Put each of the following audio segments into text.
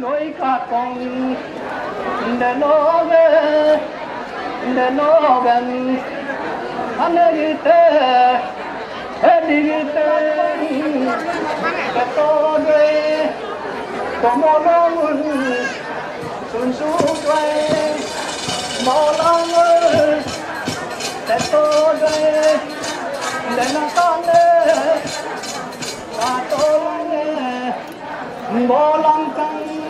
nỗi khát con để nó về, để nó gần. Anh ơi, đi tê em đi đi tê. Để tôi đây có muốn nó muốn xuân xuống quay màu lòng ơi để tôi đây để nó con đây và tôi nghe bỏ lòng căng.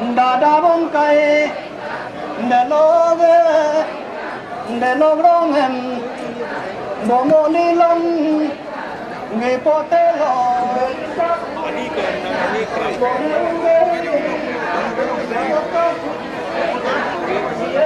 đà đà cái bông cây để lo để lo rong em. Bộ mô ni lông người po tê lo Kristen